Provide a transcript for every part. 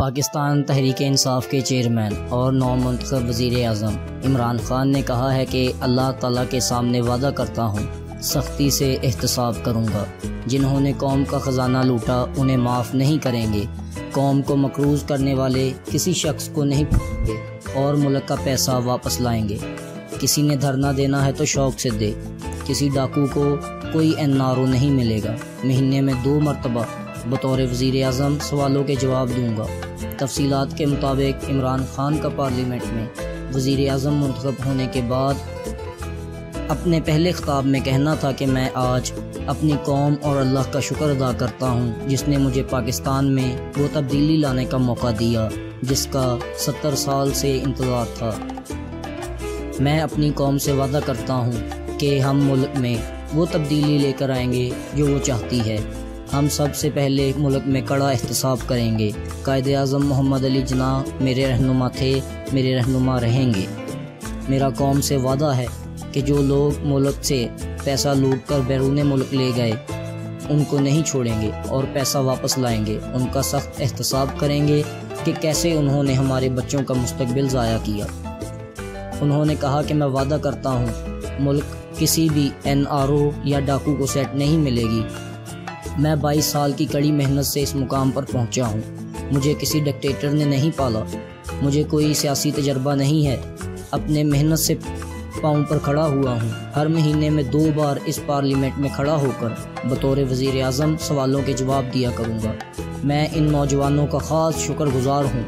پاکستان تحریک انصاف کے چیئرمین اور نو منتخب وزیر اعظم عمران خان نے کہا ہے کہ اللہ تعالیٰ کے سامنے وعدہ کرتا ہوں، سختی سے احتساب کروں گا۔ جنہوں نے قوم کا خزانہ لوٹا، انہیں معاف نہیں کریں گے۔ قوم کو مقروض کرنے والے کسی شخص کو نہیں پھولیں گے اور ملک کا پیسہ واپس لائیں گے۔ کسی نے دھرنا دینا ہے تو شوق سے دے۔ کسی ڈاکو کو کوئی این آر او نہیں ملے گا۔ مہینے میں دو مرتبہ بطور وزیر اعظم سوالوں کے جواب دوں گا۔ تفصیلات کے مطابق عمران خان کا پارلیمنٹ میں وزیر اعظم منتخب ہونے کے بعد اپنے پہلے خطاب میں کہنا تھا کہ میں آج اپنی قوم اور اللہ کا شکر ادا کرتا ہوں۔ جس نے مجھے پاکستان میں وہ تبدیلی لانے کا موقع دیا جس کا ستر سال سے انتظار تھا۔ میں اپنی قوم سے وعدہ کرتا ہوں کہ ہم ملک میں وہ تبدیلی لے کر آئیں گے جو وہ چاہتی ہے۔ ہم سب سے پہلے ملک میں کڑا احتساب کریں گے۔ قائد اعظم محمد علی جناح میرے رہنما تھے، میرے رہنما رہیں گے۔ میرا قوم سے وعدہ ہے کہ جو لوگ ملک سے پیسہ لوٹ کر بیرون ملک لے گئے، ان کو نہیں چھوڑیں گے اور پیسہ واپس لائیں گے۔ ان کا سخت احتساب کریں گے کہ کیسے انہوں نے ہمارے بچوں کا مستقبل ضائع کیا۔ انہوں نے کہا کہ میں وعدہ کرتا ہوں، ملک کسی بھی این آر او یا ڈاکو کو سیٹ نہیں ملے گی۔ میں بائیس سال کی کڑی محنت سے اس مقام پر پہنچا ہوں۔ مجھے کسی ڈکٹیٹر نے نہیں پالا۔ مجھے کوئی سیاسی تجربہ نہیں ہے۔ اپنے محنت سے پاؤں پر کھڑا ہوا ہوں۔ ہر مہینے میں دو بار اس پارلیمنٹ میں کھڑا ہو کر بطور وزیر اعظم سوالوں کے جواب دیا کروں گا۔ میں ان نوجوانوں کا خاص شکر گزار ہوں،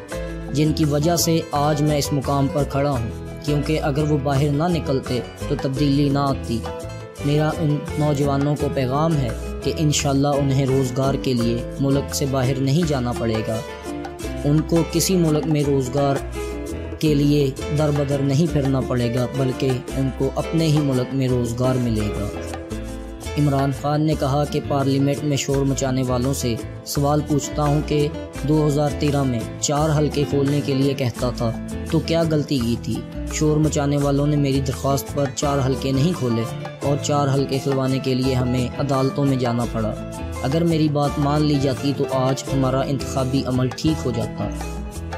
جن کی وجہ سے آج میں اس مقام پر کھڑا ہوں۔ کیونکہ اگر وہ باہر نہ نکلتے تو تبدیلی نہ آتی۔ میرا ان نوجوانوں کو پیغام ہے کہ انشاءاللہ انہیں روزگار کے لیے ملک سے باہر نہیں جانا پڑے گا۔ ان کو کسی ملک میں روزگار کے لیے در بدر نہیں پھرنا پڑے گا، بلکہ ان کو اپنے ہی ملک میں روزگار ملے گا۔ عمران خان نے کہا کہ پارلیمنٹ میں شور مچانے والوں سے سوال پوچھتا ہوں کہ دو ہزار تیرہ میں چار حلقے کھولنے کے لیے کہتا تھا، تو کیا غلطی کی تھی؟ شور مچانے والوں نے میری درخواست پر چار حلقے نہیں کھولے اور چار حلقے کھلوانے کے لیے ہمیں عدالتوں میں جانا پڑا۔ اگر میری بات مان لی جاتی تو آج ہمارا انتخابی عمل ٹھیک ہو جاتا۔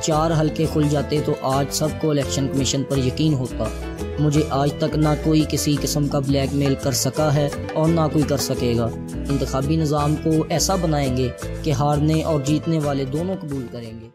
چار حلقے کھل جاتے تو آج سب کو الیکشن کمیشن پر یقین ہوتا۔ مجھے آج تک نہ کوئی کسی قسم کا بلیک میل کر سکا ہے اور نہ کوئی کر سکے گا۔ انتخابی نظام کو ایسا بنائیں گے کہ ہارنے اور جیتنے والے دونوں قبول کریں گے۔